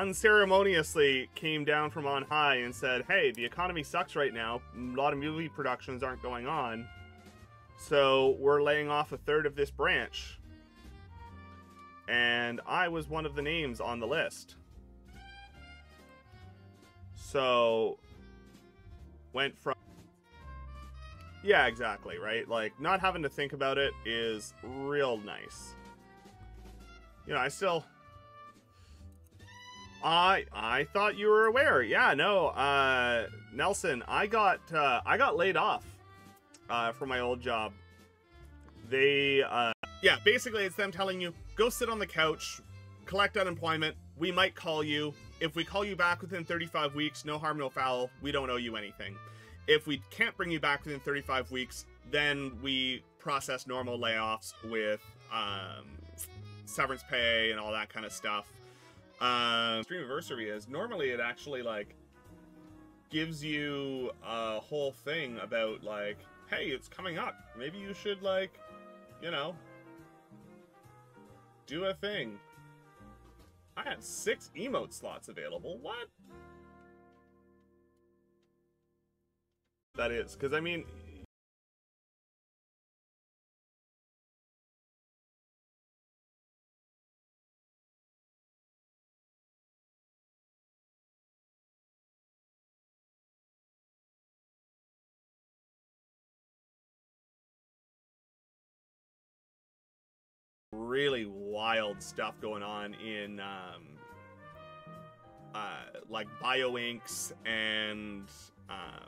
unceremoniously came down from on high and said, "Hey, the economy sucks right now. A lot of movie productions aren't going on, so we're laying off a third of this branch." And I was one of the names on the list. So went from yeah, exactly, right? Like, not having to think about it is real nice. You know, I still... I I thought you were aware. Yeah, no, uh, Nelson, I got, uh, I got laid off, uh, from my old job. They, uh, yeah, basically it's them telling you, go sit on the couch, collect unemployment, we might call you. If we call you back within 35 weeks, no harm, no foul, we don't owe you anything. If we can't bring you back within 35 weeks, then we process normal layoffs with um, severance pay and all that kind of stuff. Um, Streamiversary is normally it actually like gives you a whole thing about like, hey, it's coming up. Maybe you should like, you know, do a thing. I had six emote slots available. What? that is because i mean really wild stuff going on in um, uh, like bioinks and um,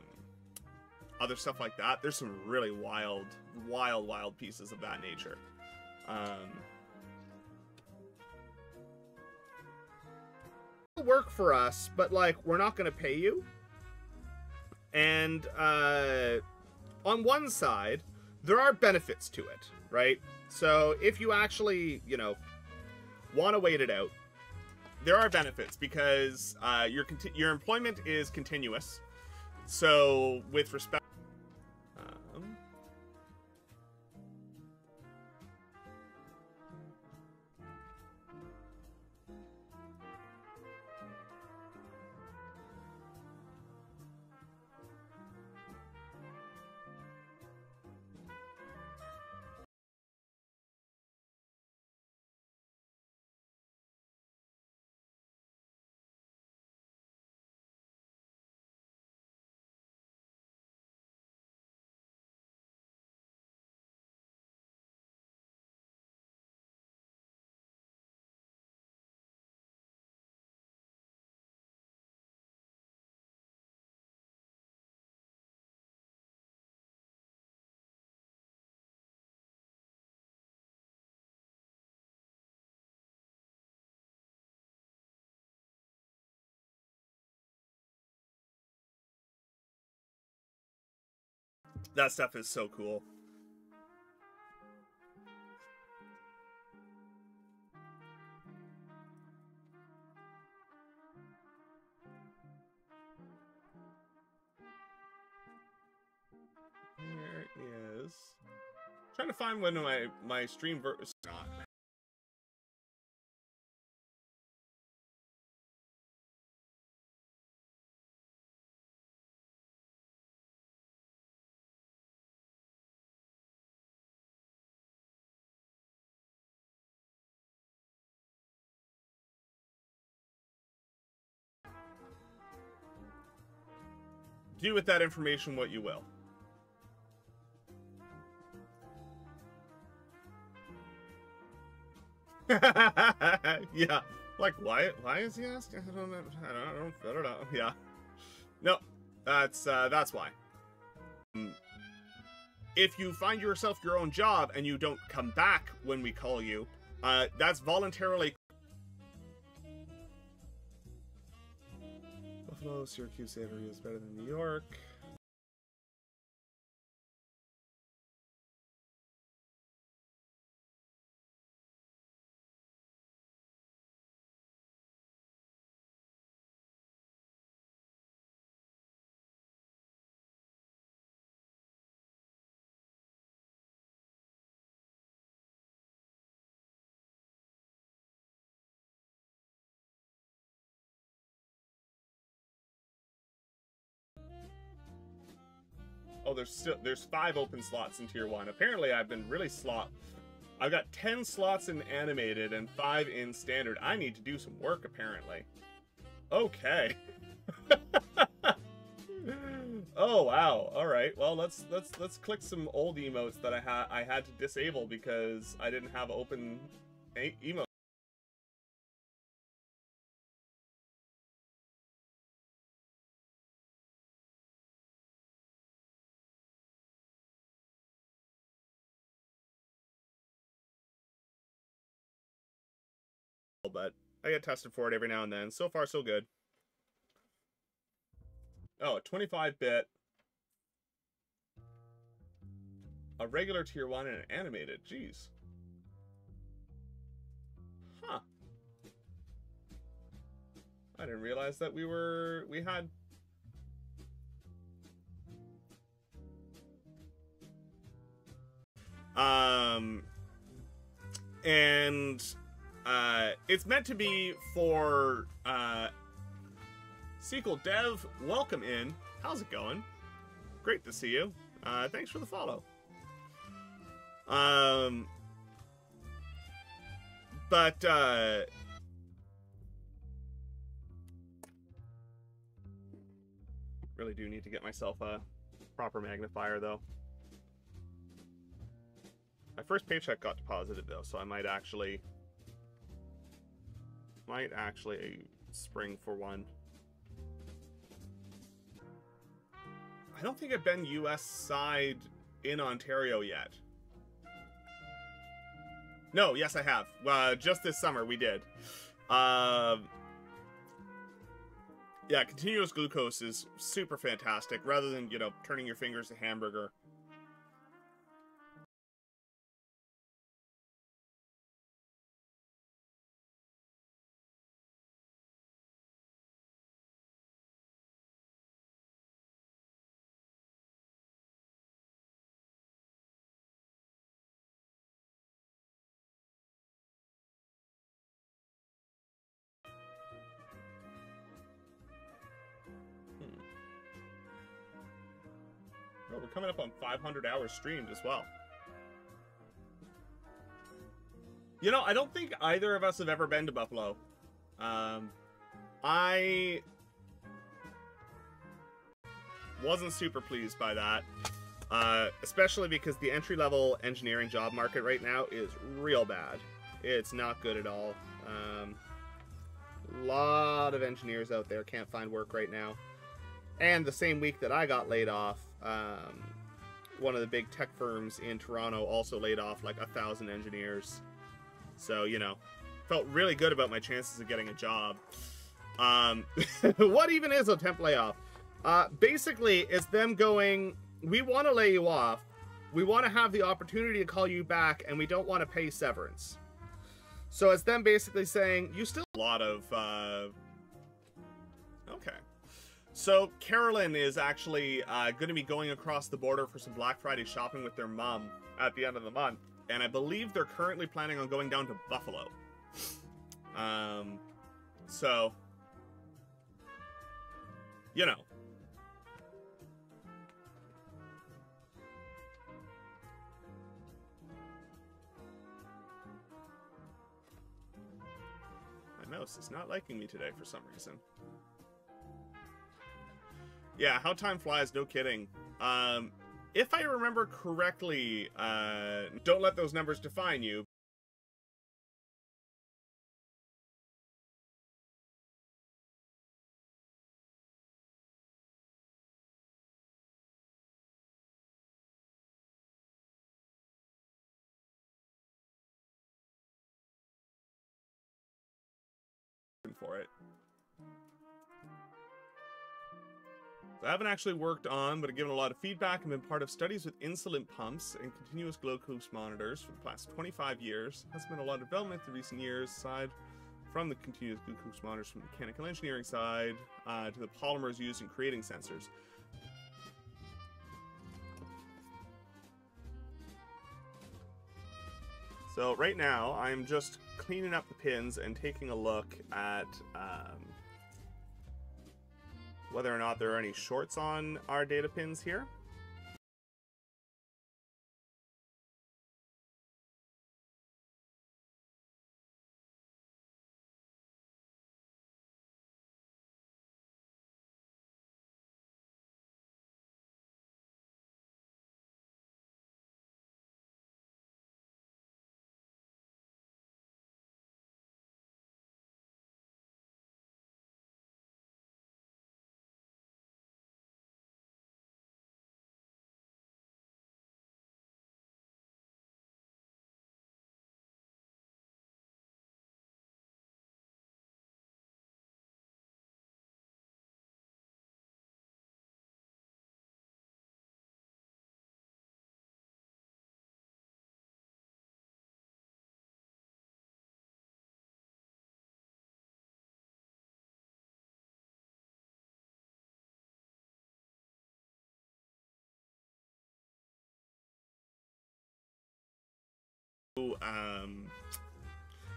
other stuff like that. There's some really wild, wild, wild pieces of that nature. Um, work for us, but like we're not going to pay you. And uh, on one side, there are benefits to it, right? So if you actually, you know, want to wait it out, there are benefits because uh, your your employment is continuous. So with respect that stuff is so cool. There is. I'm trying to find when my my stream do with that information what you will. yeah, like why? Why is he asking? I don't know. I don't, I don't, I don't know. Yeah, no, that's uh, that's why. Um, if you find yourself your own job and you don't come back when we call you, uh, that's voluntarily Buffalo, Syracuse area is better than New York. Oh, there's still there's five open slots in tier one. Apparently, I've been really slot. I've got ten slots in animated and five in standard. I need to do some work apparently. Okay. oh wow. All right. Well, let's let's let's click some old emotes that I had I had to disable because I didn't have open emotes. I get tested for it every now and then. So far, so good. Oh, 25-bit. A regular tier 1 and an animated. Jeez. Huh. I didn't realize that we were... We had... Um... And uh, it's meant to be for uh, sequel dev. Welcome in. How's it going? Great to see you. Uh, thanks for the follow. Um, but uh, really do need to get myself a proper magnifier though. My first paycheck got deposited though, so I might actually might actually spring for one. I don't think I've been US side in Ontario yet. No, yes, I have. Uh, just this summer, we did. Uh, yeah, continuous glucose is super fantastic. Rather than, you know, turning your fingers to hamburger, we're coming up on 500 hours streamed as well. You know, I don't think either of us have ever been to Buffalo. Um, I wasn't super pleased by that. Uh, especially because the entry-level engineering job market right now is real bad. It's not good at all. Um, lot of engineers out there can't find work right now. And the same week that I got laid off, um, one of the big tech firms in Toronto also laid off like a thousand engineers. So, you know, felt really good about my chances of getting a job. Um, what even is a temp layoff? Uh, basically, it's them going, we want to lay you off. We want to have the opportunity to call you back, and we don't want to pay severance. So it's them basically saying, you still... A lot of, uh... Okay. So Carolyn is actually uh, going to be going across the border for some Black Friday shopping with their mom at the end of the month, and I believe they're currently planning on going down to Buffalo. Um, so you know. My mouse is not liking me today for some reason. Yeah, how time flies, no kidding. Um, if I remember correctly, uh, don't let those numbers define you. for it. I haven't actually worked on, but I've given a lot of feedback and been part of studies with insulin pumps and continuous glucose monitors for the past 25 years. Has been a lot of development in recent years, aside from the continuous glucose monitors from the mechanical engineering side uh, to the polymers used in creating sensors. So right now, I'm just cleaning up the pins and taking a look at um, whether or not there are any shorts on our data pins here. Um,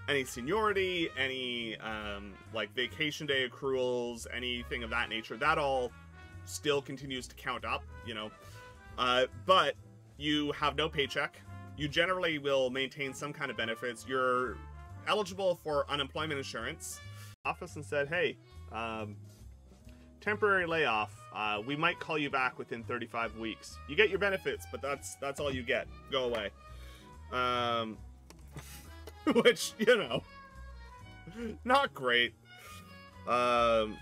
any seniority, any um, like vacation day accruals, anything of that nature. That all still continues to count up, you know. Uh, but you have no paycheck. You generally will maintain some kind of benefits. You're eligible for unemployment insurance. Office and said, hey, um, temporary layoff. Uh, we might call you back within 35 weeks. You get your benefits, but that's that's all you get. Go away. Um, which you know, not great. Um,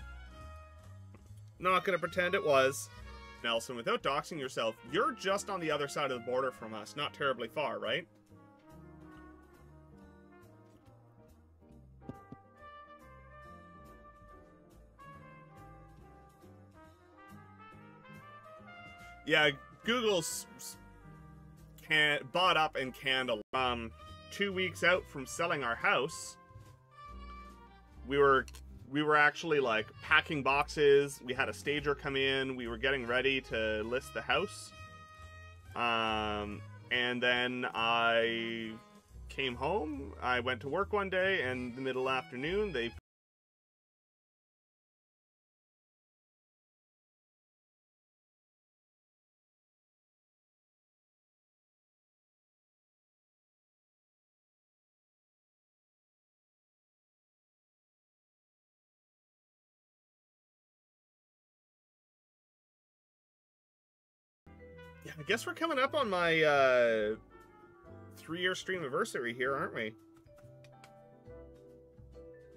not gonna pretend it was. Nelson, without doxing yourself, you're just on the other side of the border from us, not terribly far, right? Yeah, Google's can bought up and canned um two weeks out from selling our house. We were we were actually like packing boxes. We had a stager come in. We were getting ready to list the house. Um, and then I came home. I went to work one day, and the middle afternoon they Yeah, I guess we're coming up on my uh, three-year stream anniversary here, aren't we?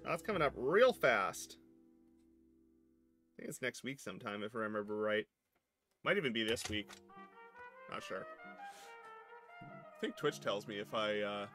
That's coming up real fast. I think it's next week sometime, if I remember right. Might even be this week. Not sure. I think Twitch tells me if I uh,